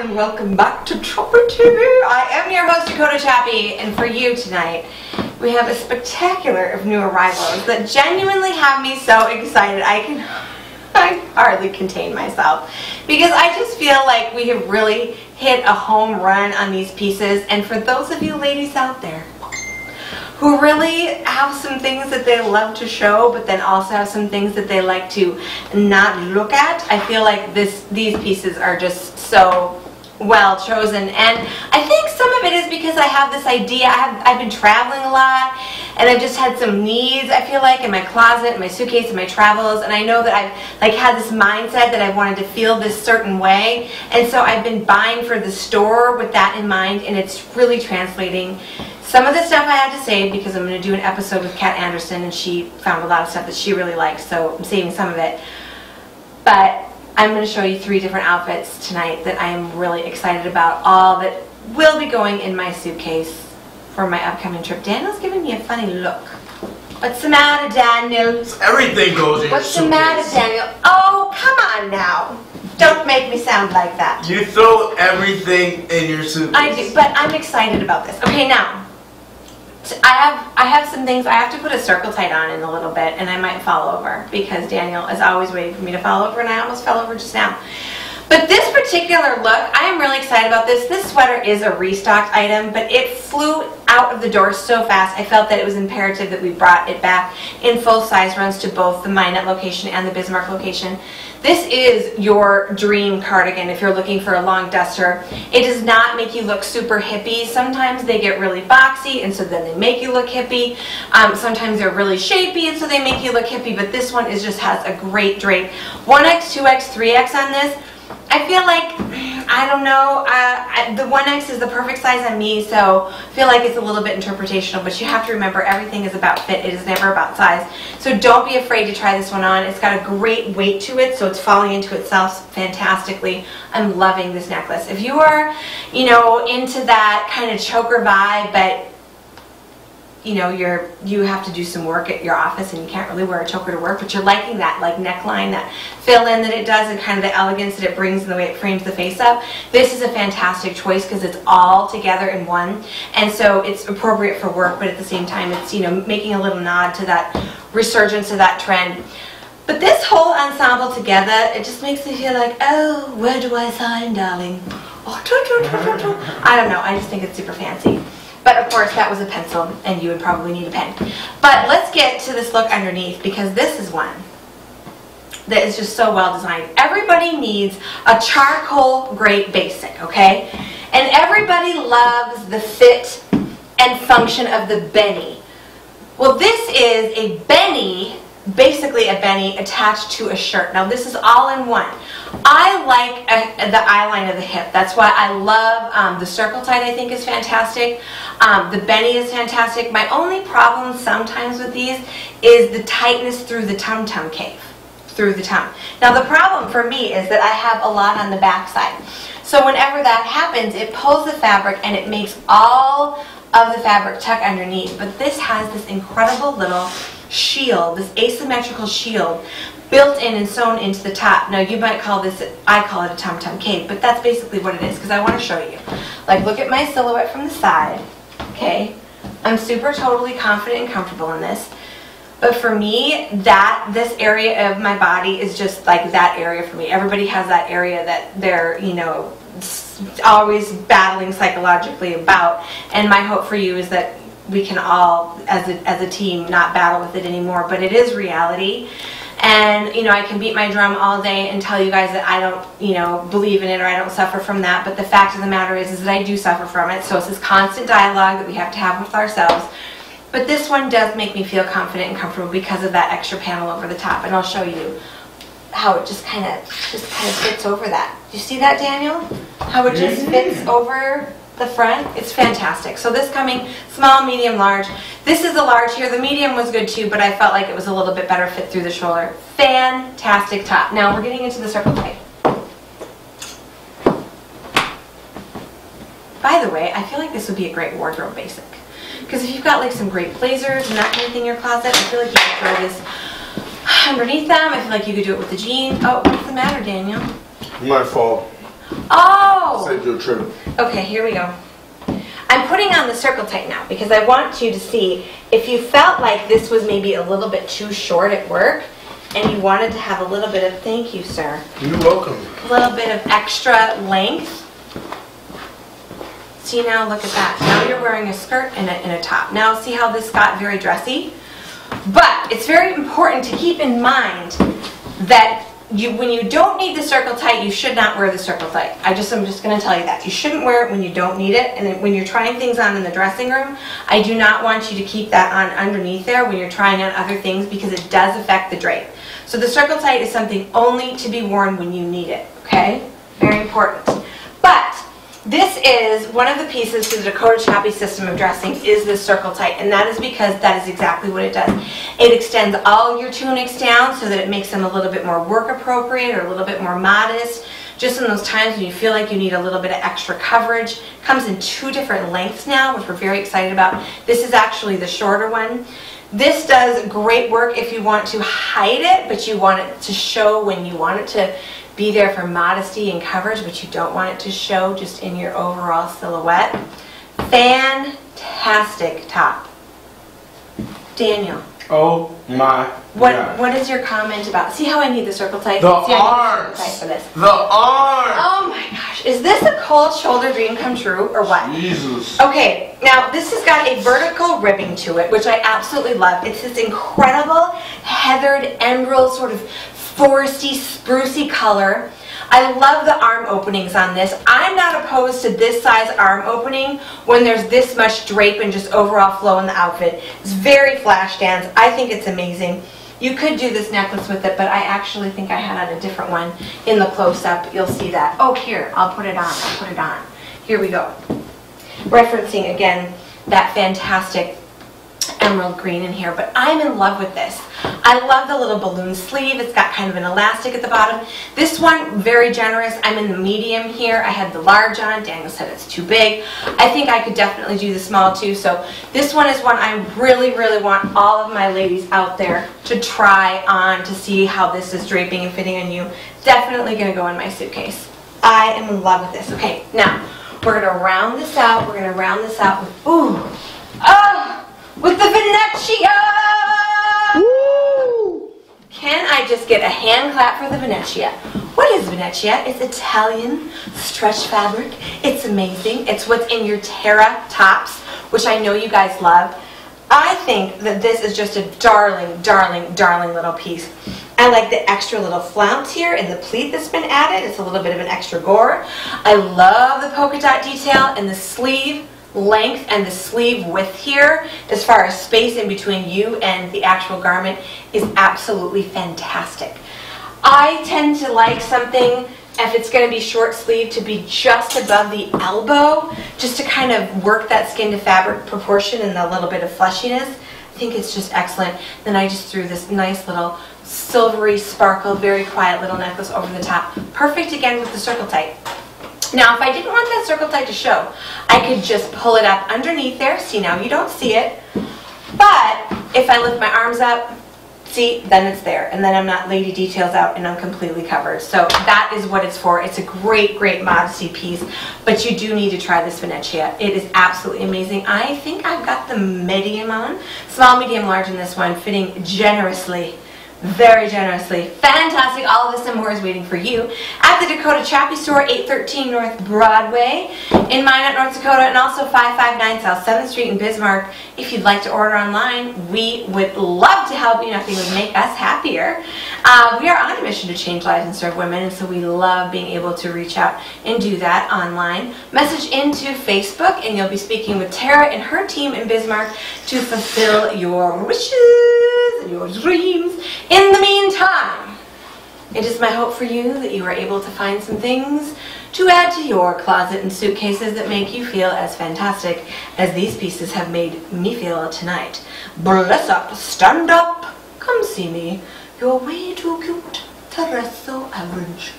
and welcome back to Chappy TV. I am your host Dakota Chappy and for you tonight we have a spectacular of new arrivals that genuinely have me so excited I can I hardly contain myself because I just feel like we have really hit a home run on these pieces and for those of you ladies out there who really have some things that they love to show, but then also have some things that they like to not look at. I feel like this these pieces are just so well chosen. And I think some of it is because I have this idea. I have I've been traveling a lot and I've just had some needs I feel like in my closet my suitcase in my travels. And I know that I've like had this mindset that I wanted to feel this certain way. And so I've been buying for the store with that in mind and it's really translating. Some of the stuff I had to save because I'm going to do an episode with Kat Anderson and she found a lot of stuff that she really likes, so I'm saving some of it. But I'm going to show you three different outfits tonight that I am really excited about, all that will be going in my suitcase for my upcoming trip. Daniel's giving me a funny look. What's the matter, Daniel? Everything goes in What's the matter, suitcase. Daniel? Oh, come on now. Don't make me sound like that. You throw everything in your suitcase. I do, but I'm excited about this. Okay, now I have I have some things I have to put a circle tight on in a little bit, and I might fall over because Daniel is always waiting for me to fall over, and I almost fell over just now. But this particular look, I am really excited about this. This sweater is a restocked item, but it flew out of the door so fast. I felt that it was imperative that we brought it back in full size runs to both the Minot location and the Bismarck location. This is your dream cardigan if you're looking for a long duster. It does not make you look super hippie. Sometimes they get really boxy and so then they make you look hippie. Um, sometimes they're really shapy and so they make you look hippie, but this one is just has a great drape. 1X, 2X, 3X on this. I feel like, I don't know, uh, I, the 1X is the perfect size on me, so I feel like it's a little bit interpretational, but you have to remember everything is about fit, it is never about size. So don't be afraid to try this one on. It's got a great weight to it, so it's falling into itself fantastically. I'm loving this necklace. If you are, you know, into that kind of choker vibe, but you know you're you have to do some work at your office and you can't really wear a choker to work but you're liking that like neckline that fill in that it does and kind of the elegance that it brings and the way it frames the face up. This is a fantastic choice because it's all together in one and so it's appropriate for work but at the same time it's you know making a little nod to that resurgence of that trend. But this whole ensemble together it just makes me feel like oh where do I sign darling? Oh. I don't know. I just think it's super fancy but of course, that was a pencil, and you would probably need a pen. But let's get to this look underneath, because this is one that is just so well designed. Everybody needs a charcoal gray basic, okay? And everybody loves the fit and function of the Benny. Well, this is a Benny, basically a Benny attached to a shirt. Now, this is all in one. I like uh, the eye line of the hip. That's why I love um, the circle tight. I think is fantastic. Um, the Benny is fantastic. My only problem sometimes with these is the tightness through the tum tum cave, through the tum. Now the problem for me is that I have a lot on the back side. So whenever that happens, it pulls the fabric and it makes all of the fabric tuck underneath. But this has this incredible little shield, this asymmetrical shield built in and sewn into the top. Now you might call this, I call it a tum cape, but that's basically what it is because I want to show you. Like look at my silhouette from the side, okay? I'm super totally confident and comfortable in this. But for me, that this area of my body is just like that area for me. Everybody has that area that they're, you know, always battling psychologically about. And my hope for you is that we can all, as a, as a team, not battle with it anymore. But it is reality. And, you know, I can beat my drum all day and tell you guys that I don't, you know, believe in it or I don't suffer from that. But the fact of the matter is, is that I do suffer from it. So it's this constant dialogue that we have to have with ourselves. But this one does make me feel confident and comfortable because of that extra panel over the top. And I'll show you how it just kind of just kind of fits over that. Do you see that, Daniel? How it just fits over the front. It's fantastic. So this coming small, medium, large. This is a large here. The medium was good too, but I felt like it was a little bit better fit through the shoulder. Fantastic top. Now we're getting into the circle tight. By the way, I feel like this would be a great wardrobe basic. Because if you've got like some great blazers and that kind of thing in your closet, I feel like you could throw this underneath them. I feel like you could do it with the jeans. Oh, what's the matter, Daniel? My fault. Oh! Said your trim. Okay, here we go. I'm putting on the circle tight now because I want you to see if you felt like this was maybe a little bit too short at work and you wanted to have a little bit of, thank you, sir, You're welcome. a little bit of extra length. See now, look at that. Now you're wearing a skirt and a, and a top. Now see how this got very dressy? But it's very important to keep in mind that you, when you don't need the circle tight, you should not wear the circle tight. I just, I'm just gonna tell you that. You shouldn't wear it when you don't need it, and when you're trying things on in the dressing room, I do not want you to keep that on underneath there when you're trying on other things because it does affect the drape. So the circle tight is something only to be worn when you need it, okay? Very important. But this is one of the pieces to the Dakota Chappy system of dressing is the circle tight, and that is because that is exactly what it does. It extends all your tunics down so that it makes them a little bit more work appropriate or a little bit more modest. Just in those times when you feel like you need a little bit of extra coverage. Comes in two different lengths now, which we're very excited about. This is actually the shorter one. This does great work if you want to hide it, but you want it to show when you want it to be there for modesty and coverage, but you don't want it to show just in your overall silhouette. Fantastic top. Daniel, Oh my what God. what is your comment about? See how I need the circle tight? The See, arms. tight for this. The arm. Oh my gosh, is this a cold shoulder dream come true or what? Jesus. Okay, now this has got a vertical ribbing to it, which I absolutely love. It's this incredible heathered emerald sort of foresty, sprucey color. I love the arm openings on this. I'm not opposed to this size arm opening when there's this much drape and just overall flow in the outfit. It's very flash dance. I think it's amazing. You could do this necklace with it, but I actually think I had on a different one in the close-up. You'll see that. Oh, here, I'll put it on. I'll put it on. Here we go referencing again that fantastic emerald green in here, but I'm in love with this. I love the little balloon sleeve. It's got kind of an elastic at the bottom. This one, very generous. I'm in the medium here. I had the large on. Daniel said it's too big. I think I could definitely do the small too. So this one is one I really, really want all of my ladies out there to try on to see how this is draping and fitting on you. Definitely going to go in my suitcase. I am in love with this. Okay, now we're going to round this out. We're going to round this out with, ooh, ah, with the Venezia! Can I just get a hand clap for the Venezia? What is Venezia? It's Italian stretch fabric. It's amazing. It's what's in your Terra tops, which I know you guys love. I think that this is just a darling, darling, darling little piece. I like the extra little flounce here and the pleat that's been added. It's a little bit of an extra gore. I love the polka dot detail and the sleeve length and the sleeve width here as far as space in between you and the actual garment is absolutely fantastic. I tend to like something if it's going to be short sleeve to be just above the elbow just to kind of work that skin to fabric proportion and a little bit of fleshiness. I think it's just excellent. Then I just threw this nice little silvery sparkle, very quiet little necklace over the top. Perfect again with the circle tight. Now, if I didn't want that circle tight to show, I could just pull it up underneath there. See, now you don't see it. But if I lift my arms up, see, then it's there. And then I'm not lady details out and I'm completely covered. So that is what it's for. It's a great, great modesty piece. But you do need to try this Venezia. It is absolutely amazing. I think I've got the medium on. Small, medium, large in this one, fitting generously very generously. Fantastic. All of this and more is waiting for you at the Dakota Chappy Store, 813 North Broadway in Minot, North Dakota, and also 559 South 7th Street in Bismarck. If you'd like to order online, we would love to help you. Nothing would make us happier. Uh, we are on a mission to change lives and serve women, and so we love being able to reach out and do that online. Message into Facebook, and you'll be speaking with Tara and her team in Bismarck to fulfill your wishes and your dreams. In the meantime, it is my hope for you that you are able to find some things to add to your closet and suitcases that make you feel as fantastic as these pieces have made me feel tonight. Bless up, stand up, come see me. You're way too cute to rest so average.